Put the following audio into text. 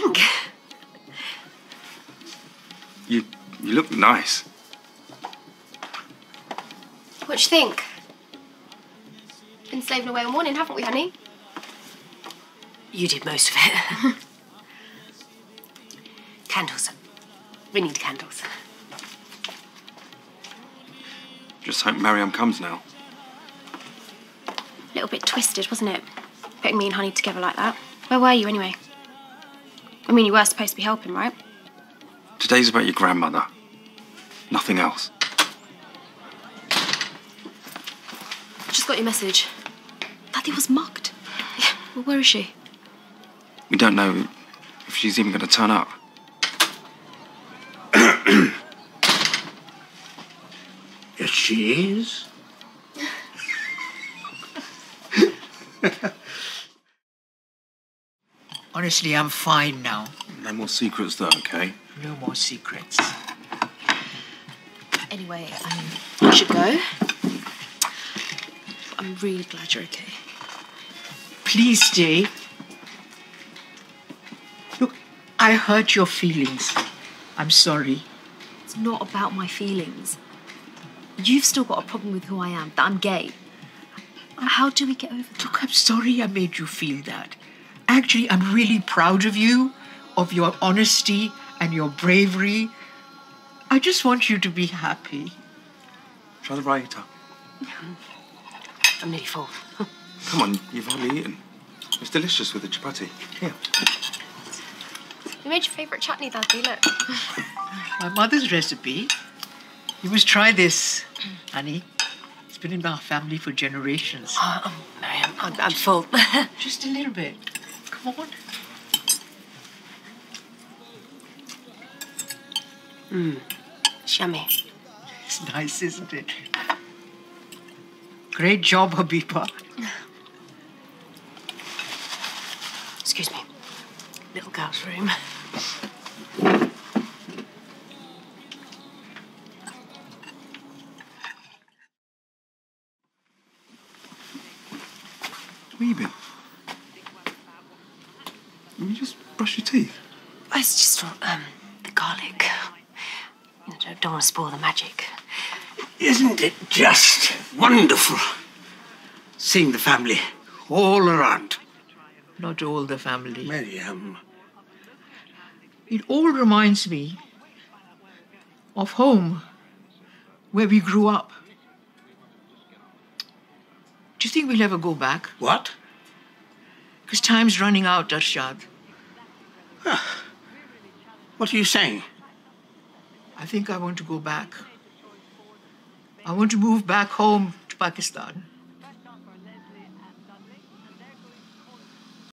think? You you look nice. What do you think? Been slaving away all morning, haven't we, honey? You did most of it. candles. We need candles. Just hope Mariam comes now. A little bit twisted, wasn't it? Putting me and Honey together like that. Where were you anyway? I mean, you were supposed to be helping, right? Today's about your grandmother. Nothing else. Just got your message. Dadi was mugged. Yeah, well, where is she? We don't know if she's even going to turn up. Yes, she is. Honestly, I'm fine now. No more secrets, though, okay? No more secrets. Anyway, um, I should go. I'm really glad you're okay. Please stay. Look, I hurt your feelings. I'm sorry. It's not about my feelings. You've still got a problem with who I am, that I'm gay. How do we get over that? Look, I'm sorry I made you feel that. Actually, I'm really proud of you, of your honesty and your bravery. I just want you to be happy. Try the raita. I'm nearly full. Come on, you've hardly eaten. It's delicious with the chapati. Here. You made your favourite chutney, Dadi, look. My mother's recipe. You must try this, honey. It's been in our family for generations. Oh, um, Mariam, I'm, I'm full. Just a little bit. Come on. It's yummy. It's nice, isn't it? Great job, Habiba. Excuse me. Little girl's room. Where you been? You just brush your teeth. I just thought, um, the garlic. You know, don't, don't want to spoil the magic. Isn't it just wonderful seeing the family all around? Not all the family. Mariam, It all reminds me of home, where we grew up. Do you think we'll ever go back? what? Because time's running out, Arshad. What are you saying? I think I want to go back. I want to move back home to Pakistan.